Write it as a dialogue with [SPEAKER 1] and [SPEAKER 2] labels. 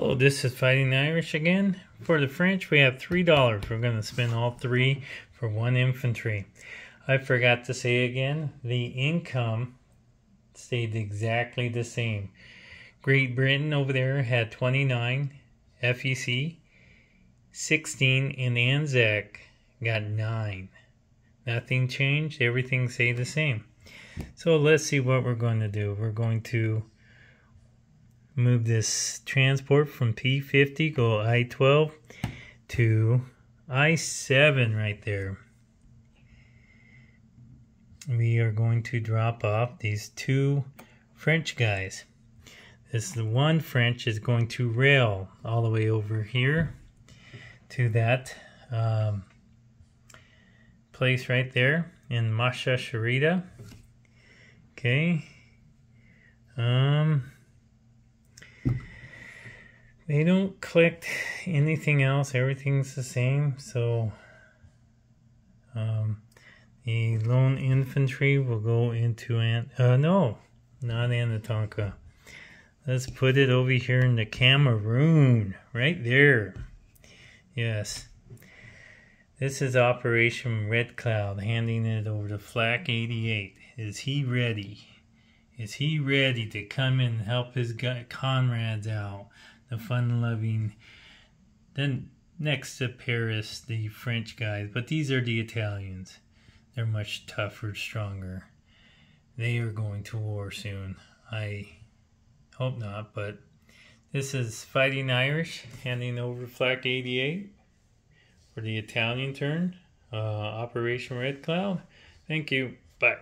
[SPEAKER 1] Hello, this is Fighting Irish again. For the French, we have $3. We're going to spend all three for one infantry. I forgot to say again, the income stayed exactly the same. Great Britain over there had 29 FEC, 16 and Anzac got 9. Nothing changed, everything stayed the same. So let's see what we're going to do. We're going to move this transport from P50, go I-12 to I-7 right there. We are going to drop off these two French guys. This one French is going to rail all the way over here to that um, place right there in Masha Sharita. Okay. Um, they don't collect anything else. Everything's the same. So um, the lone infantry will go into Ant. Uh, no, not Anatonka. Let's put it over here in the Cameroon, right there. Yes. This is Operation Red Cloud, handing it over to Flak 88. Is he ready? Is he ready to come and help his comrades out? The fun loving. Then next to Paris, the French guys, but these are the Italians. They're much tougher, stronger. They are going to war soon. I hope not, but this is Fighting Irish handing over Flak 88 for the Italian turn. Uh, Operation Red Cloud. Thank you. Bye.